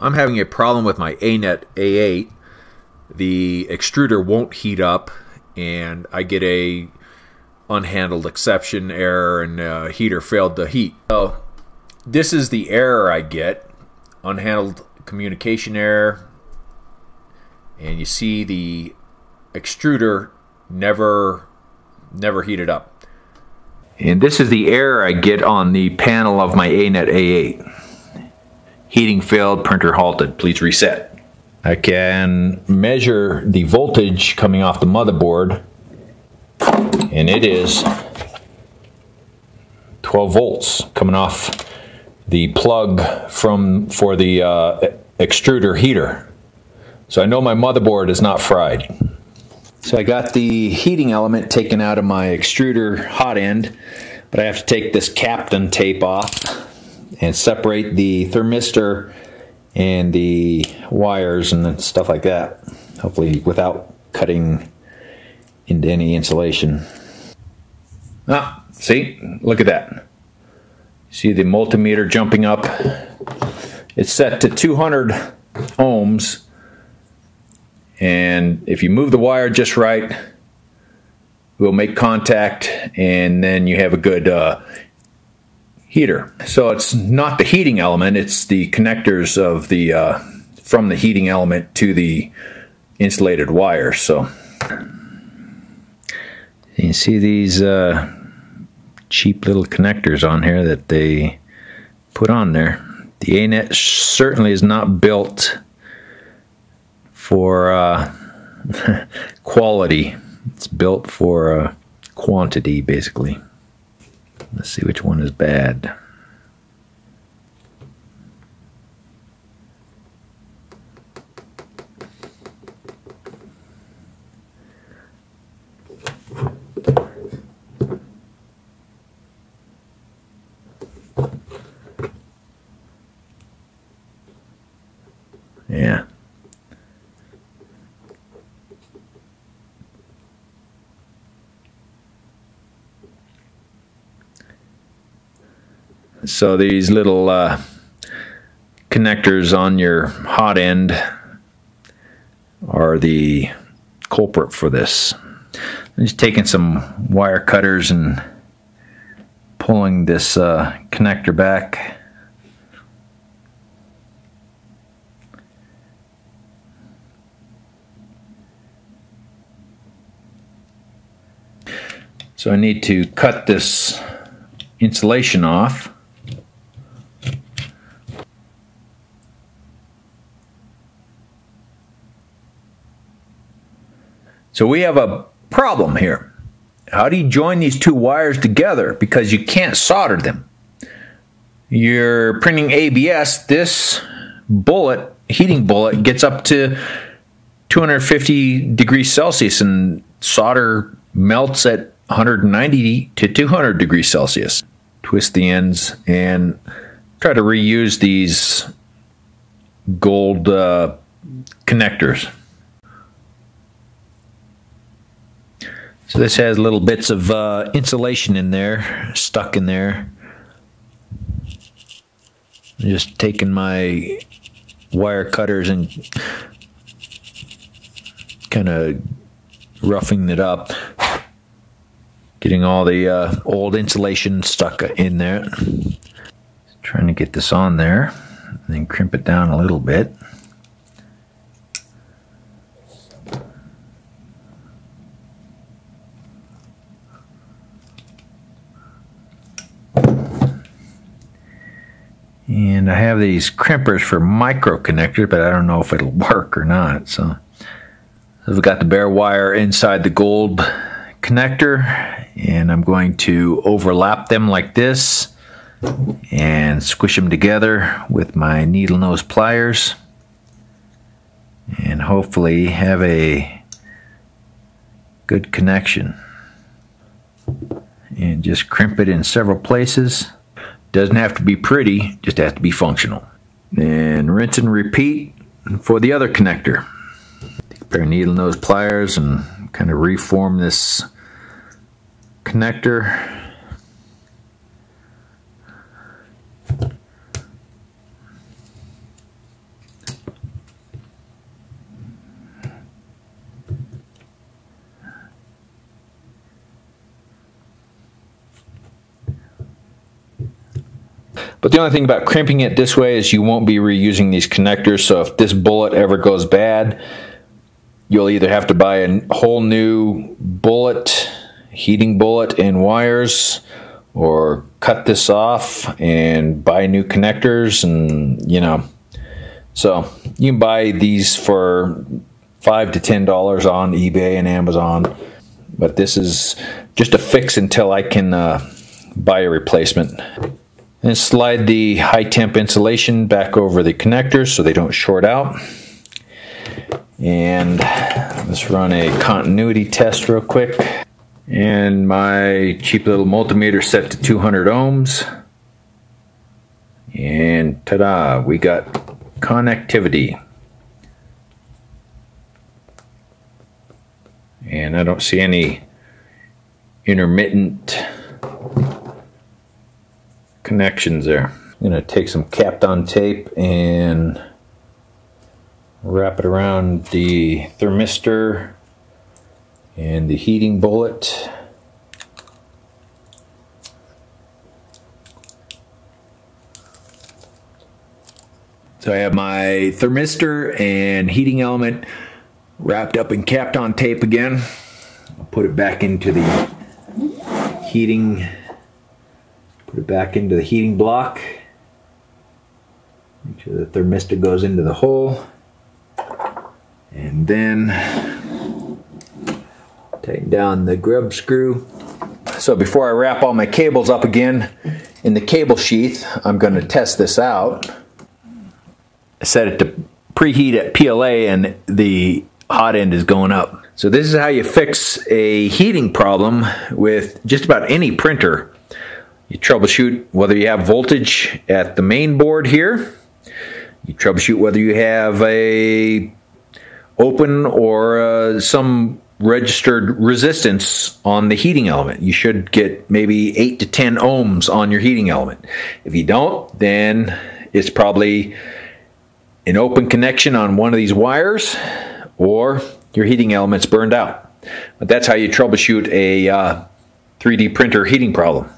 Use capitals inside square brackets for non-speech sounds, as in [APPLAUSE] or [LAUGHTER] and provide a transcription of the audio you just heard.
I'm having a problem with my ANET A8. The extruder won't heat up, and I get a unhandled exception error, and heater failed to heat. So this is the error I get: unhandled communication error, and you see the extruder never never heated up. And this is the error I get on the panel of my ANET A8. Heating failed, printer halted, please reset. I can measure the voltage coming off the motherboard and it is 12 volts coming off the plug from for the uh, extruder heater. So I know my motherboard is not fried. So I got the heating element taken out of my extruder hot end, but I have to take this Kapton tape off and separate the thermistor and the wires and stuff like that. Hopefully without cutting into any insulation. Ah, see? Look at that. See the multimeter jumping up? It's set to 200 ohms. And if you move the wire just right, we'll make contact and then you have a good uh, heater. So it's not the heating element, it's the connectors of the uh, from the heating element to the insulated wire. So you see these uh, cheap little connectors on here that they put on there. The ANET certainly is not built for uh, [LAUGHS] quality. It's built for uh, quantity, basically. Let's see which one is bad. So these little uh, connectors on your hot end are the culprit for this. I'm just taking some wire cutters and pulling this uh, connector back. So I need to cut this insulation off. So we have a problem here. How do you join these two wires together? Because you can't solder them. You're printing ABS, this bullet, heating bullet, gets up to 250 degrees Celsius and solder melts at 190 to 200 degrees Celsius. Twist the ends and try to reuse these gold uh, connectors. So this has little bits of uh, insulation in there, stuck in there. I'm just taking my wire cutters and kind of roughing it up, getting all the uh, old insulation stuck in there. Trying to get this on there, and then crimp it down a little bit. And I have these crimpers for micro connectors, but I don't know if it'll [LAUGHS] work or not. So. I've got the bare wire inside the gold connector, and I'm going to overlap them like this and squish them together with my needle nose pliers. And hopefully have a good connection. And just crimp it in several places doesn't have to be pretty, just has to be functional. And rinse and repeat for the other connector. Take a pair of needle nose pliers and kind of reform this connector. But the only thing about crimping it this way is you won't be reusing these connectors. So if this bullet ever goes bad, you'll either have to buy a whole new bullet, heating bullet and wires, or cut this off and buy new connectors and you know. So you can buy these for five to ten dollars on eBay and Amazon. But this is just a fix until I can uh, buy a replacement. And slide the high temp insulation back over the connectors so they don't short out. And let's run a continuity test real quick. And my cheap little multimeter set to 200 ohms. And ta-da, we got connectivity. And I don't see any intermittent connections there. I'm going to take some Kapton tape and wrap it around the thermistor and the heating bullet. So I have my thermistor and heating element wrapped up in Kapton tape again. I'll put it back into the heating Put it back into the heating block. Make sure the thermistor goes into the hole. And then tighten down the grub screw. So before I wrap all my cables up again in the cable sheath, I'm going to test this out. I set it to preheat at PLA and the hot end is going up. So this is how you fix a heating problem with just about any printer. You troubleshoot whether you have voltage at the main board here. You troubleshoot whether you have a open or uh, some registered resistance on the heating element. You should get maybe 8 to 10 ohms on your heating element. If you don't, then it's probably an open connection on one of these wires or your heating element's burned out. But that's how you troubleshoot a uh, 3D printer heating problem.